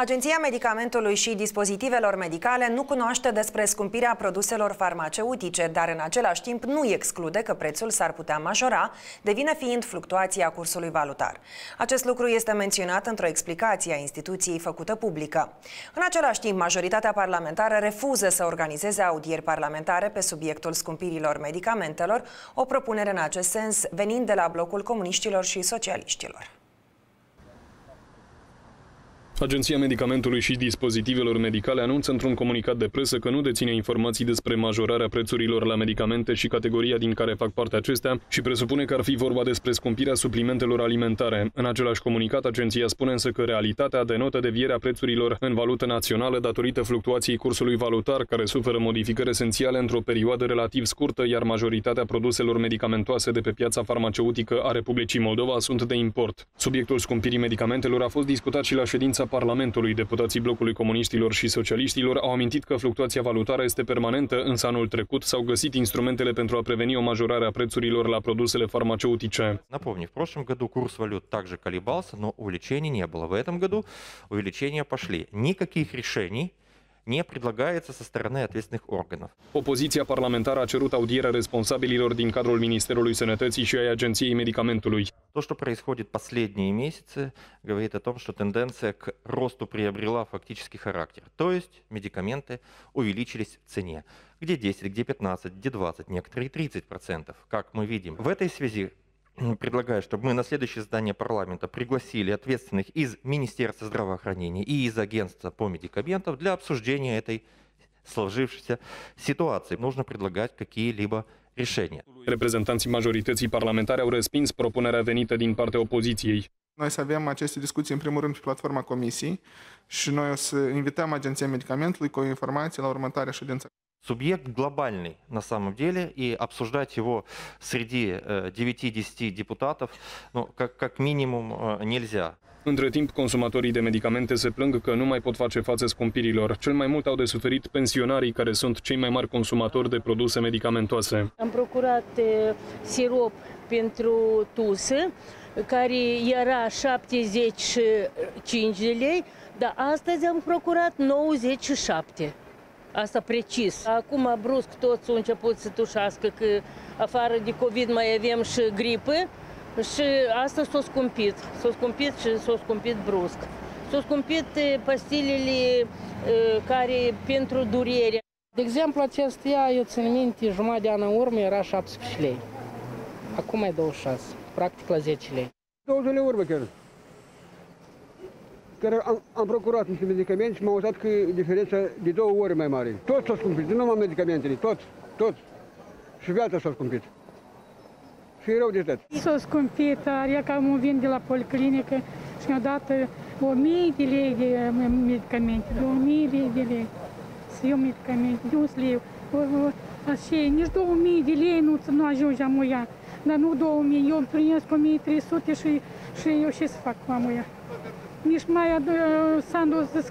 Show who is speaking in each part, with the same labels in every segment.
Speaker 1: Agenția Medicamentului și Dispozitivelor Medicale nu cunoaște despre scumpirea produselor farmaceutice, dar în același timp nu exclude că prețul s-ar putea majora, devine fiind fluctuația cursului valutar. Acest lucru este menționat într-o explicație a instituției făcută publică. În același timp, majoritatea parlamentară refuză să organizeze audieri parlamentare pe subiectul scumpirilor medicamentelor, o propunere în acest sens venind de la blocul comuniștilor și socialiștilor.
Speaker 2: Agenția Medicamentului și Dispozitivelor Medicale anunță într-un comunicat de presă că nu deține informații despre majorarea prețurilor la medicamente și categoria din care fac parte acestea și presupune că ar fi vorba despre scumpirea suplimentelor alimentare. În același comunicat, agenția spune însă că realitatea denotă devierea prețurilor în valută națională datorită fluctuației cursului valutar, care suferă modificări esențiale într-o perioadă relativ scurtă, iar majoritatea produselor medicamentoase de pe piața farmaceutică a Republicii Moldova sunt de import. Subiectul scumpirii medicamentelor a fost discutat și la ședința Parlamentului, deputații blocului comuniștilor și socialiștilor au amintit că fluctuația valutară este permanentă, însă anul trecut s-au găsit instrumentele pentru a preveni o majorare a prețurilor la produsele farmaceutice.
Speaker 3: Напомню, в прошлом году курс валют также колебался, но увеличений не было. В этом году увеличения пошли. Никаких решений не предлагается со стороны ответственных органов.
Speaker 2: Opoziția parlamentară a cerut audierea responsabililor din cadrul Ministerului Sănătății și ai Agenției Medicamentului.
Speaker 3: То, что происходит последние месяцы, говорит о том, что тенденция к росту приобрела фактический характер. То есть медикаменты увеличились в цене. Где 10, где 15, где 20, некоторые 30%, как мы видим. В этой связи предлагаю, чтобы мы на следующее здание парламента пригласили ответственных из Министерства здравоохранения и из агентства по медикаментам для обсуждения этой сложившейся ситуации. Нужно предлагать какие-либо решения.
Speaker 2: Reprezentanții majorității parlamentare au respins propunerea venită din partea opoziției.
Speaker 4: Noi să avem aceste discuții în primul rând pe platforma comisiei și noi o să invităm Agenția Medicamentului cu o informație la următoarea ședință.
Speaker 3: Субъект глобальный на самом деле, и обсуждать его среди э, 9-10 депутатов, ну, как, как минимум, э, нельзя.
Speaker 2: Între timp, consumatorii de medicamente se plâng că nu mai pot face față scumpirilor. Cel mai mult au de suferit pensionarii, care sunt cei mai mari consumatori de produse medicamentoase.
Speaker 5: Am procurat eh, sirop pentru tusă, care era 75 de lei, dar astăzi am procurat 97. Asta precis. Acum brusc toți au început să tușească că afară de COVID mai avem și gripă și asta s-a scumpit. S-a scumpit și s-a scumpit brusc. S-au scumpit eh, pastilele eh, care pentru durere.
Speaker 6: De exemplu, acestea, eu țin minte, jumătate de an în urmă era 17 lei. Acum e 26, practic la 10 lei.
Speaker 7: 20 de urmă chiar. Chiar am, am procurat niște medicamente și m-am auzit că diferența de două ori mai mare. Tot s-a scumpit, nu numai medicamentele, tot, tot. Și viața s-a scumpit. Și e rău de tot.
Speaker 8: S-a scumpit, are că am vin de la policlinică și mi-au dat 1000 de lei de medicamente, 2000 de de lei. Să iau medicamente, de unde să le iau? Așa, nici 2000 de lei nu, nu ajunge amuia. Dar nu 2000, eu primesc 1300 și, și eu ce să fac cu amuia? Nici mai uh, s-a dus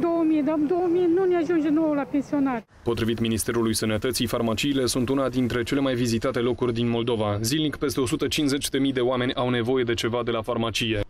Speaker 8: 2000, dar 2000 nu ne ajunge nouă la pensionar.
Speaker 2: Potrivit Ministerului Sănătății, farmaciile sunt una dintre cele mai vizitate locuri din Moldova. Zilnic, peste 150.000 de oameni au nevoie de ceva de la farmacie.